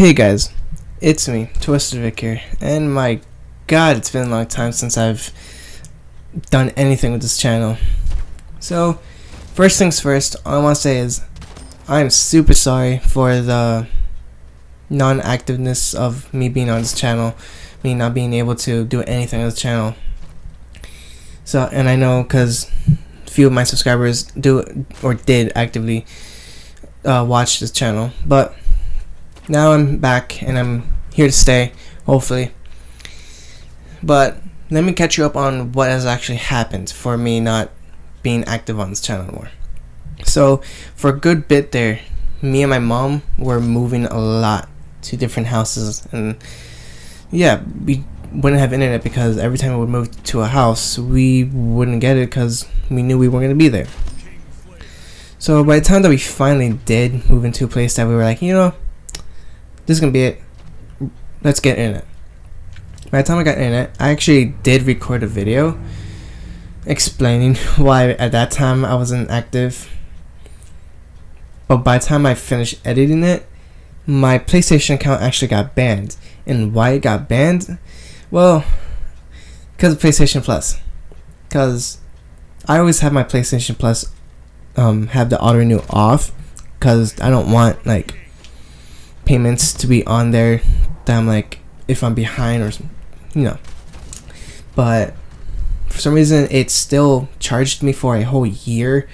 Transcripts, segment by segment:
Hey guys, it's me, Twisted Vic here, and my god, it's been a long time since I've done anything with this channel. So, first things first, all I want to say is, I'm super sorry for the non-activeness of me being on this channel, me not being able to do anything on this channel. So, and I know because few of my subscribers do or did actively uh, watch this channel, but now I'm back and I'm here to stay, hopefully. But let me catch you up on what has actually happened for me not being active on this channel anymore. So, for a good bit there, me and my mom were moving a lot to different houses, and yeah, we wouldn't have internet because every time we would move to a house, we wouldn't get it because we knew we weren't going to be there. So, by the time that we finally did move into a place that we were like, you know, this is gonna be it. Let's get in it. By the time I got in it, I actually did record a video explaining why at that time I wasn't active. But by the time I finished editing it, my PlayStation account actually got banned. And why it got banned? Well, because of PlayStation Plus. Because I always have my PlayStation Plus um, have the auto renew off because I don't want like payments to be on there that I'm like if I'm behind or you know. But for some reason it still charged me for a whole year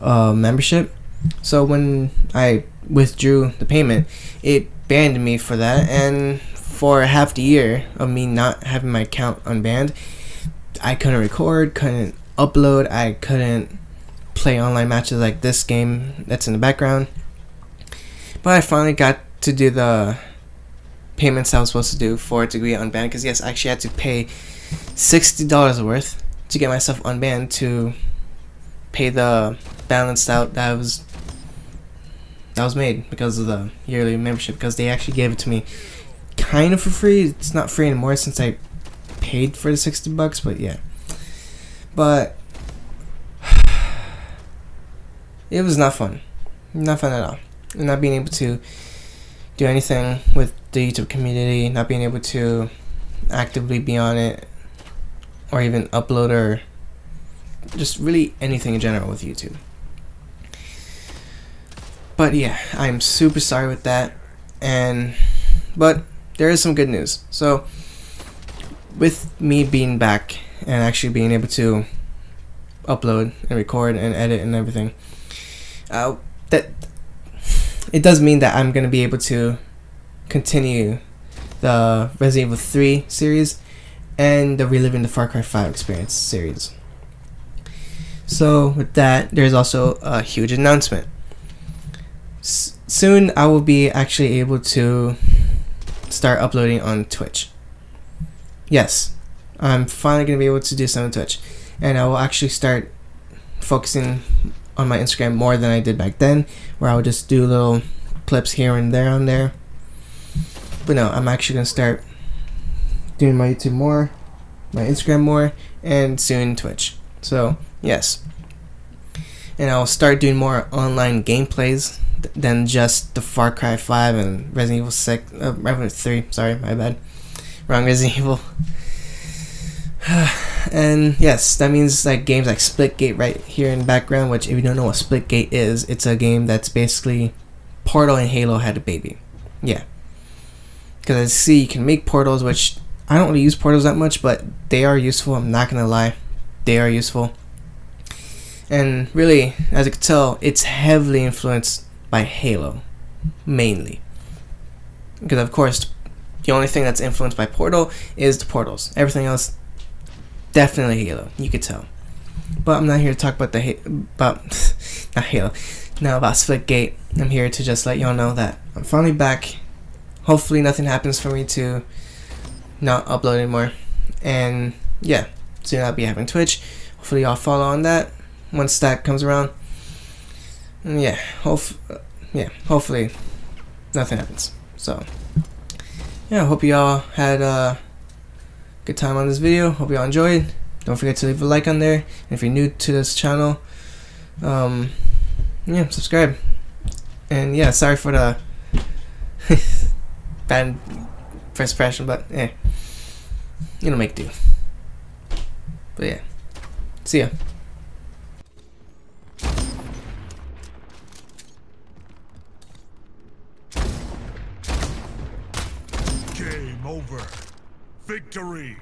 uh, membership. So when I withdrew the payment, it banned me for that and for half the year of me not having my account unbanned, I couldn't record, couldn't upload, I couldn't play online matches like this game that's in the background. But I finally got to do the payments I was supposed to do for to be unbanned. Because yes, I actually had to pay sixty dollars worth to get myself unbanned to pay the balance out that was that was made because of the yearly membership. Because they actually gave it to me kind of for free. It's not free anymore since I paid for the sixty bucks. But yeah, but it was not fun. Not fun at all. Not being able to do anything with the YouTube community, not being able to actively be on it, or even upload or just really anything in general with YouTube. But yeah, I'm super sorry with that, and but there is some good news. So with me being back and actually being able to upload and record and edit and everything, uh, that it does mean that I'm going to be able to continue the Resident Evil 3 series and the Reliving the Far Cry 5 experience series. So, with that, there's also a huge announcement. S- soon, I will be actually able to start uploading on Twitch. Yes, I'm finally going to be able to do some on Twitch. And I will actually start focusing on my Instagram more than I did back then, where I would just do little clips here and there on there. But no, I'm actually gonna start doing my YouTube more, my Instagram more, and soon Twitch. So yes, and I'll start doing more online gameplays th- than just the Far Cry 5 and Resident Evil 6, uh, Resident 3. Sorry, my bad. Wrong Resident Evil. and yes, that means like games like Splitgate right here in the background. Which, if you don't know what Splitgate is, it's a game that's basically Portal and Halo had a baby. Yeah, because I see you can make portals, which I don't really use portals that much, but they are useful. I'm not gonna lie, they are useful. And really, as you can tell, it's heavily influenced by Halo, mainly. Because of course, the only thing that's influenced by Portal is the portals. Everything else definitely Halo. You could tell. But I'm not here to talk about the about not Halo. Now about Splitgate. I'm here to just let y'all know that I'm finally back. Hopefully nothing happens for me to not upload anymore. And yeah, soon I'll be having Twitch. Hopefully y'all follow on that once that comes around. Yeah, hope yeah, hopefully nothing happens. So yeah, hope y'all had uh good time on this video. Hope you all enjoyed. Don't forget to leave a like on there. And if you're new to this channel, um, yeah, subscribe. And yeah, sorry for the bad first impression, but yeah, it'll make do. But yeah, see ya. Game over. Victory!